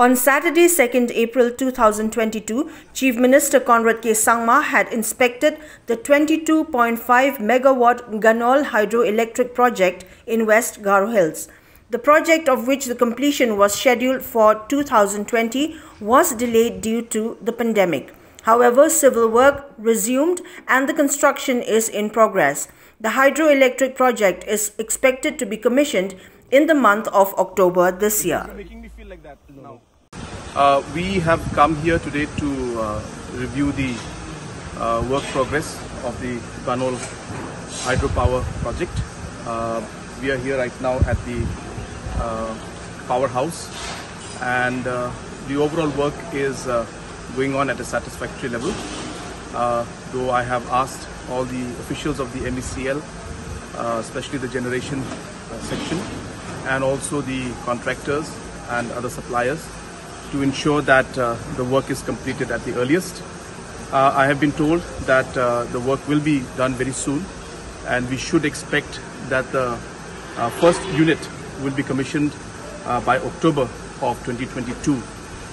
On Saturday, 2nd April 2022, Chief Minister Conrad K. Sangma had inspected the 22.5 megawatt Ganol hydroelectric project in West Garo Hills. The project, of which the completion was scheduled for 2020, was delayed due to the pandemic. However, civil work resumed and the construction is in progress. The hydroelectric project is expected to be commissioned in the month of October this year. making me feel like that now. Uh, we have come here today to uh, review the uh, work progress of the Ganol hydropower project. Uh, we are here right now at the uh, powerhouse and uh, the overall work is uh, going on at a satisfactory level. Uh, though I have asked all the officials of the MECL, uh, especially the generation uh, section, and also the contractors and other suppliers to ensure that uh, the work is completed at the earliest. Uh, I have been told that uh, the work will be done very soon and we should expect that the uh, first unit will be commissioned uh, by October of 2022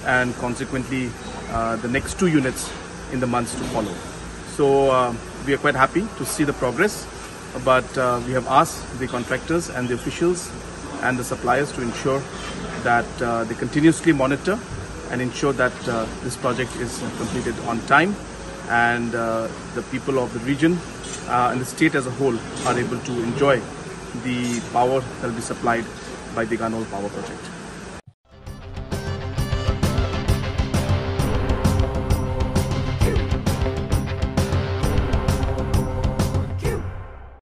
and consequently uh, the next two units in the months to follow. So uh, we are quite happy to see the progress but we have asked the contractors and the officials and the suppliers to ensure that uh, they continuously monitor and ensure that uh, this project is completed on time and uh, the people of the region uh, and the state as a whole are able to enjoy the power that will be supplied by the Ganol power project.